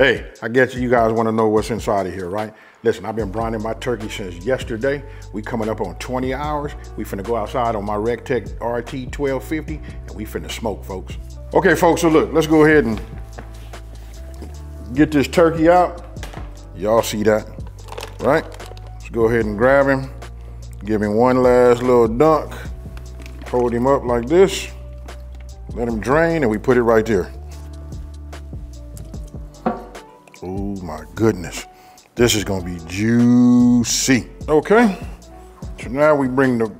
Hey, I guess you guys want to know what's inside of here, right? Listen, I've been brining my turkey since yesterday. We coming up on 20 hours. We finna go outside on my RecTeq RT 1250 and we finna smoke, folks. Okay, folks, so look, let's go ahead and get this turkey out. Y'all see that, right? Let's go ahead and grab him. Give him one last little dunk. Hold him up like this. Let him drain and we put it right there. Goodness. This is gonna be juicy. Okay, so now we bring the,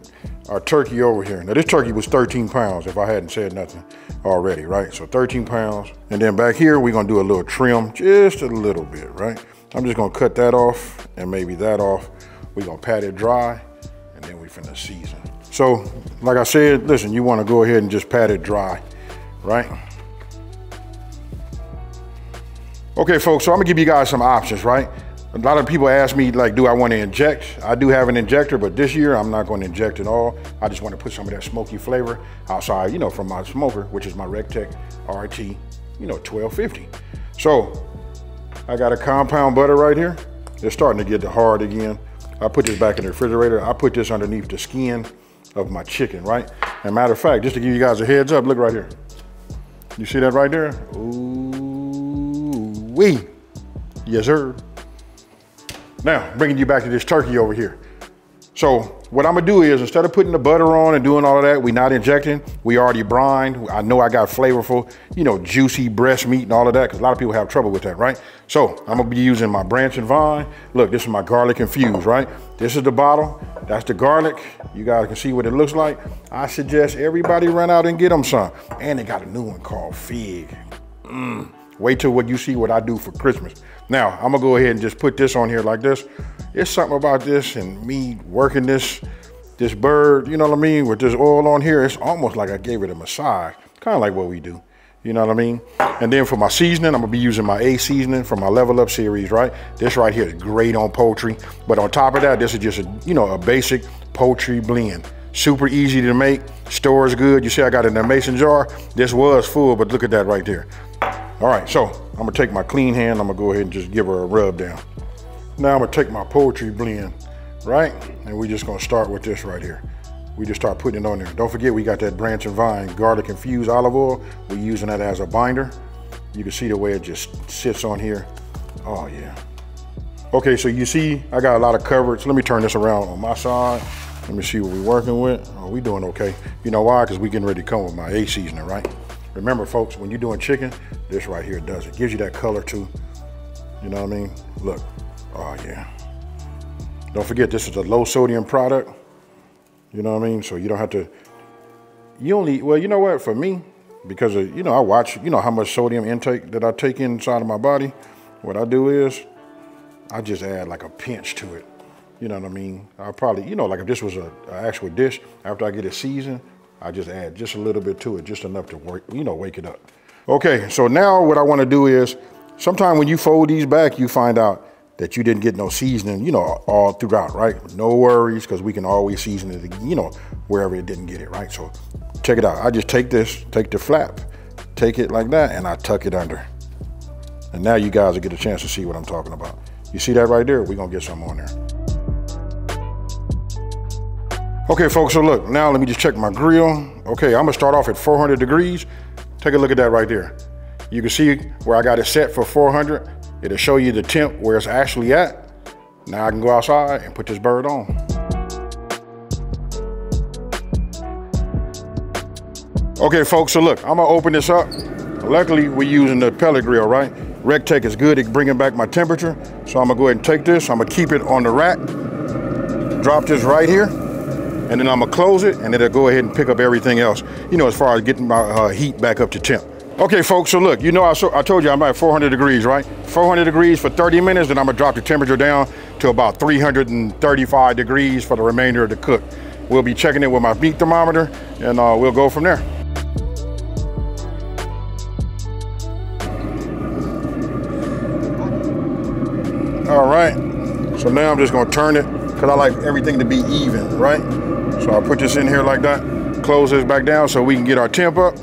our turkey over here. Now this turkey was 13 pounds if I hadn't said nothing already, right? So 13 pounds. And then back here, we're gonna do a little trim, just a little bit, right? I'm just gonna cut that off and maybe that off. We're gonna pat it dry and then we finna season. So, like I said, listen, you wanna go ahead and just pat it dry, right? Okay, folks, so I'm gonna give you guys some options, right? A lot of people ask me, like, do I wanna inject? I do have an injector, but this year I'm not gonna inject at all. I just wanna put some of that smoky flavor outside, you know, from my smoker, which is my RecTeq RT, you know, 1250. So, I got a compound butter right here. It's starting to get hard again. I put this back in the refrigerator. I put this underneath the skin of my chicken, right? And matter of fact, just to give you guys a heads up, look right here. You see that right there? Ooh, wee. Yes, sir. Now, bringing you back to this turkey over here. So what I'm gonna do is instead of putting the butter on and doing all of that, we not injecting, we already brined. I know I got flavorful, you know, juicy breast meat and all of that, because a lot of people have trouble with that, right? So I'm gonna be using my branch and vine. Look, this is my garlic infused, right? This is the bottle, that's the garlic. You guys can see what it looks like. I suggest everybody run out and get them some. And they got a new one called Fig. Mm. Wait till what you see what I do for Christmas. Now, I'm gonna go ahead and just put this on here like this. It's something about this and me working this this bird, you know what I mean, with this oil on here, it's almost like I gave it a massage. Kind of like what we do. You know what I mean? And then for my seasoning, I'm gonna be using my A seasoning from my Level Up series, right? This right here is great on poultry. But on top of that, this is just a, you know, a basic poultry blend. Super easy to make, stores good. You see I got it in a mason jar. This was full, but look at that right there. All right, so I'm gonna take my clean hand, I'm gonna go ahead and just give her a rub down. Now I'm gonna take my poultry blend, right? And we're just gonna start with this right here. We just start putting it on there. Don't forget we got that branch and vine garlic infused olive oil. We're using that as a binder. You can see the way it just sits on here. Oh yeah. Okay, so you see I got a lot of coverage. Let me turn this around on my side. Let me see what we're working with. Oh, we doing okay. You know why? Because we getting ready to come with my A seasoning, right? Remember folks, when you're doing chicken, this right here does it. Gives you that color too. You know what I mean? Look, oh yeah. Don't forget this is a low sodium product. You know what I mean? So you don't have to, you only, well, you know what, for me, because of, you know, I watch, you know how much sodium intake that I take inside of my body. What I do is, I just add like a pinch to it. You know what I mean? I probably, you know, like if this was a, a actual dish, after I get it seasoned, I just add just a little bit to it, just enough to work, you know, wake it up. Okay, so now what I wanna do is, sometime when you fold these back, you find out that you didn't get no seasoning, you know, all throughout, right? No worries, because we can always season it, you know, wherever it didn't get it, right? So check it out. I just take this, take the flap, take it like that, and I tuck it under. And now you guys will get a chance to see what I'm talking about. You see that right there? We're gonna get some on there. Okay, folks, so look, now let me just check my grill. Okay, I'm gonna start off at 400 degrees. Take a look at that right there. You can see where I got it set for 400. It'll show you the temp where it's actually at. Now I can go outside and put this bird on. Okay, folks, so look, I'm gonna open this up. Luckily, we're using the pellet grill, right? RecTeq is good at bringing back my temperature. So I'm gonna go ahead and take this, I'm gonna keep it on the rack, drop this right here, and then I'm gonna close it and it'll go ahead and pick up everything else, you know, as far as getting my uh, heat back up to temp. Okay, folks, so look, you know, I, so, I told you I'm at 400 degrees, right? 400 degrees for 30 minutes, then I'm gonna drop the temperature down to about 335 degrees for the remainder of the cook. We'll be checking it with my meat thermometer and uh, we'll go from there. All right, so now I'm just gonna turn it because I like everything to be even, right? So I'll put this in here like that, close this back down so we can get our temp up.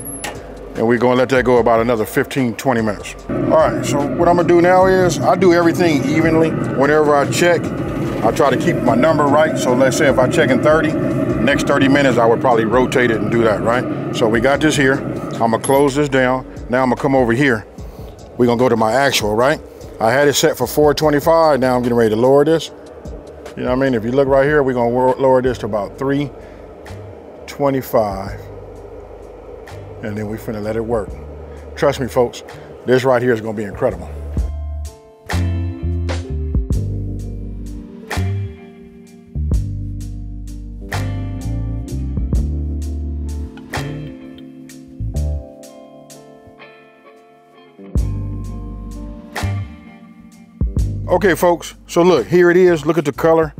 and we're gonna let that go about another 15, 20 minutes. All right, so what I'm gonna do now is I do everything evenly. Whenever I check, I try to keep my number right. So let's say if I check in 30, next 30 minutes I would probably rotate it and do that, right? So we got this here. I'm gonna close this down. Now I'm gonna come over here. We're gonna go to my actual, right? I had it set for 425. Now I'm getting ready to lower this. You know what I mean? If you look right here, we're gonna lower this to about 325. And then we finna let it work. Trust me, folks, this right here is gonna be incredible. Okay, folks, so look, here it is. Look at the color.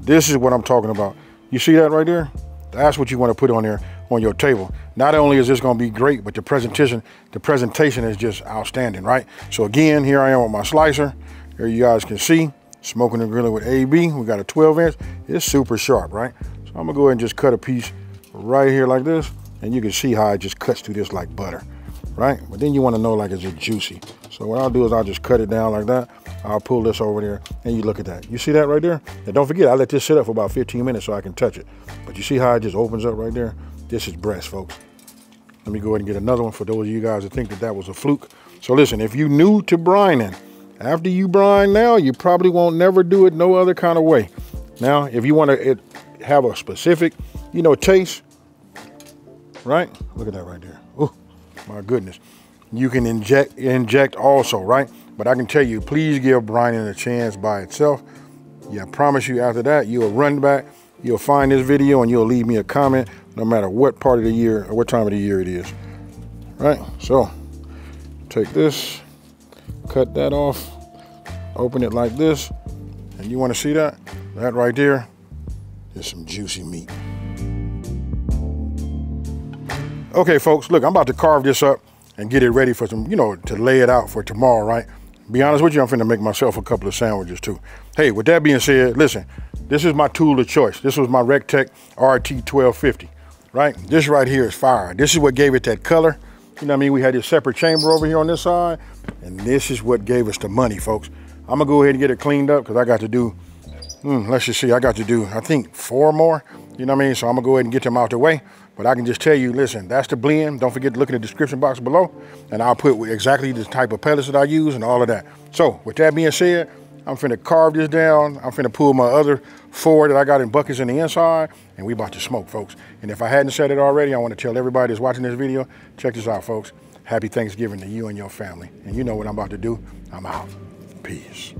This is what I'm talking about. You see that right there? That's what you want to put on there on your table. Not only is this going to be great, but the presentation, the presentation is just outstanding, right? So again, here I am with my slicer. Here you guys can see, smoking and grilling with AB. We got a 12 inch. It's super sharp, right? So I'm gonna go ahead and just cut a piece right here like this, and you can see how it just cuts through this like butter, right? But then you want to know like is it juicy. So what I'll do is I'll just cut it down like that. I'll pull this over there and you look at that. You see that right there? And don't forget, I let this sit up for about 15 minutes so I can touch it. But you see how it just opens up right there? This is breast, folks. Let me go ahead and get another one for those of you guys that think that that was a fluke. So listen, if you new to brining, after you brine now, you probably won't never do it no other kind of way. Now, if you want to have a specific, you know, taste, right? Look at that right there. Oh, my goodness. You can inject inject also, right? But I can tell you, please give brining a chance by itself. Yeah, I promise you after that, you'll run back, you'll find this video and you'll leave me a comment no matter what part of the year or what time of the year it is. Right, so take this, cut that off, open it like this, and you wanna see that? That right there is some juicy meat. Okay, folks, look, I'm about to carve this up and get it ready for some, you know, to lay it out for tomorrow, right? Be honest with you, I'm finna make myself a couple of sandwiches too. Hey, with that being said, listen, this is my tool of choice. This was my RecTeq RT1250, right? This right here is fire. This is what gave it that color. You know what I mean? We had this separate chamber over here on this side, and this is what gave us the money, folks. I'm gonna go ahead and get it cleaned up because I got to do, hmm, let's just see, I got to do, I think four more, you know what I mean? So I'm gonna go ahead and get them out the way. But I can just tell you, listen, that's the blend. Don't forget to look in the description box below, and I'll put exactly the type of pellets that I use and all of that. So with that being said, I'm finna carve this down. I'm finna pull my other four that I got in buckets in the inside, and we about to smoke, folks. And if I hadn't said it already, I wanna tell everybody that's watching this video, check this out, folks. Happy Thanksgiving to you and your family. And you know what I'm about to do. I'm out. Peace.